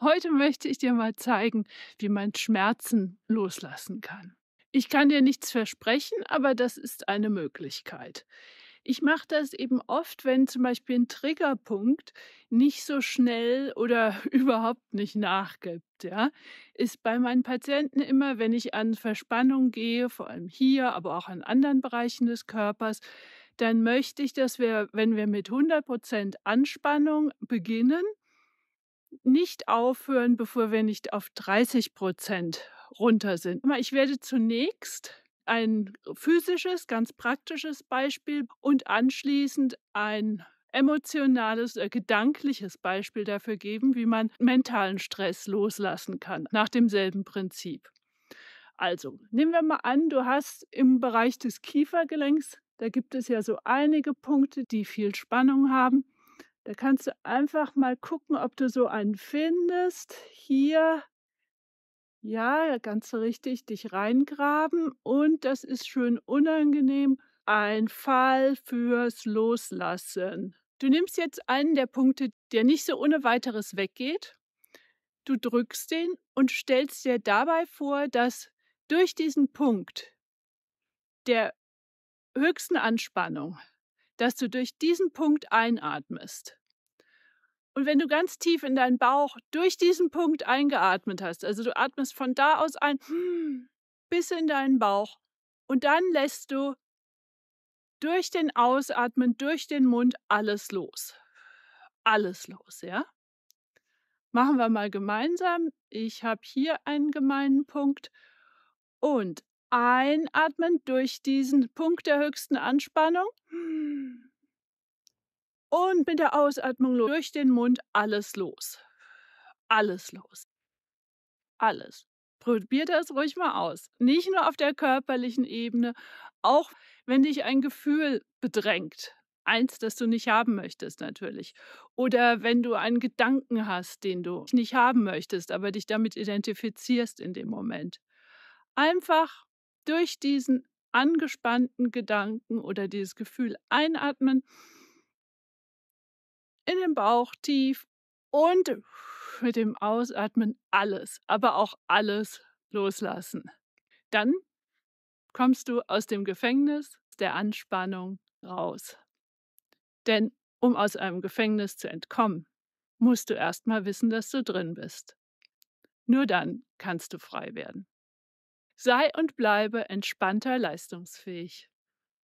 Heute möchte ich dir mal zeigen, wie man Schmerzen loslassen kann. Ich kann dir nichts versprechen, aber das ist eine Möglichkeit. Ich mache das eben oft, wenn zum Beispiel ein Triggerpunkt nicht so schnell oder überhaupt nicht nachgibt. Ja, ist bei meinen Patienten immer, wenn ich an Verspannung gehe, vor allem hier, aber auch an anderen Bereichen des Körpers, dann möchte ich, dass wir, wenn wir mit 100% Anspannung beginnen, nicht aufhören, bevor wir nicht auf 30 Prozent runter sind. Ich werde zunächst ein physisches, ganz praktisches Beispiel und anschließend ein emotionales, äh, gedankliches Beispiel dafür geben, wie man mentalen Stress loslassen kann, nach demselben Prinzip. Also, nehmen wir mal an, du hast im Bereich des Kiefergelenks, da gibt es ja so einige Punkte, die viel Spannung haben. Da kannst du einfach mal gucken, ob du so einen findest. Hier, ja, ganz richtig, dich reingraben. Und das ist schön unangenehm. Ein Fall fürs Loslassen. Du nimmst jetzt einen der Punkte, der nicht so ohne weiteres weggeht. Du drückst den und stellst dir dabei vor, dass durch diesen Punkt der höchsten Anspannung, dass du durch diesen Punkt einatmest. Und wenn du ganz tief in deinen Bauch durch diesen Punkt eingeatmet hast, also du atmest von da aus ein bis in deinen Bauch und dann lässt du durch den Ausatmen, durch den Mund alles los. Alles los, ja? Machen wir mal gemeinsam. Ich habe hier einen gemeinen Punkt und einatmen durch diesen Punkt der höchsten Anspannung. Und mit der Ausatmung durch den Mund alles los. Alles los. Alles. Probier das ruhig mal aus. Nicht nur auf der körperlichen Ebene, auch wenn dich ein Gefühl bedrängt. Eins, das du nicht haben möchtest, natürlich. Oder wenn du einen Gedanken hast, den du nicht haben möchtest, aber dich damit identifizierst in dem Moment. Einfach durch diesen angespannten Gedanken oder dieses Gefühl einatmen in den Bauch tief und mit dem Ausatmen alles, aber auch alles loslassen. Dann kommst du aus dem Gefängnis der Anspannung raus. Denn um aus einem Gefängnis zu entkommen, musst du erst mal wissen, dass du drin bist. Nur dann kannst du frei werden. Sei und bleibe entspannter leistungsfähig.